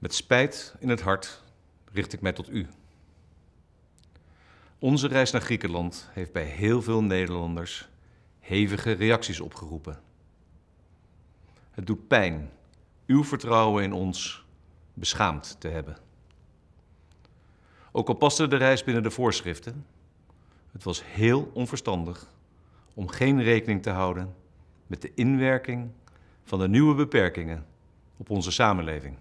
Met spijt in het hart richt ik mij tot u. Onze reis naar Griekenland heeft bij heel veel Nederlanders hevige reacties opgeroepen. Het doet pijn uw vertrouwen in ons beschaamd te hebben. Ook al paste de reis binnen de voorschriften, het was heel onverstandig om geen rekening te houden met de inwerking van de nieuwe beperkingen op onze samenleving.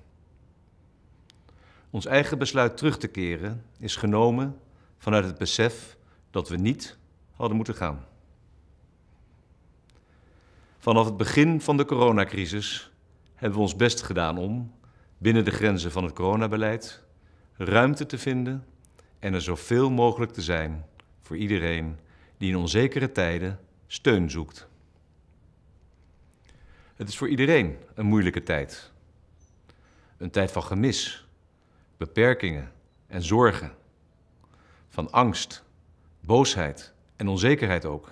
Ons eigen besluit terug te keren is genomen vanuit het besef dat we niet hadden moeten gaan. Vanaf het begin van de coronacrisis hebben we ons best gedaan om, binnen de grenzen van het coronabeleid, ruimte te vinden en er zoveel mogelijk te zijn voor iedereen die in onzekere tijden steun zoekt. Het is voor iedereen een moeilijke tijd. Een tijd van gemis, beperkingen en zorgen. Van angst, boosheid en onzekerheid ook.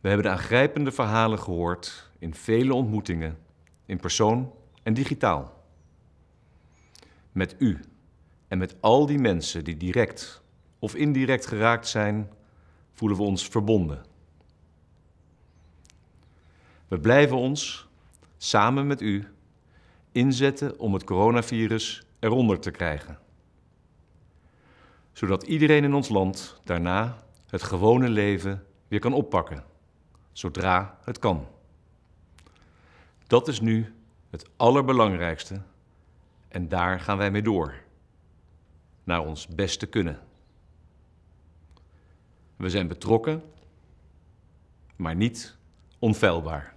We hebben de aangrijpende verhalen gehoord in vele ontmoetingen, in persoon en digitaal. Met u en met al die mensen die direct of indirect geraakt zijn, voelen we ons verbonden. We blijven ons, samen met u, inzetten om het coronavirus eronder te krijgen. Zodat iedereen in ons land daarna het gewone leven weer kan oppakken, zodra het kan. Dat is nu het allerbelangrijkste en daar gaan wij mee door. Naar ons beste kunnen. We zijn betrokken, maar niet onfeilbaar.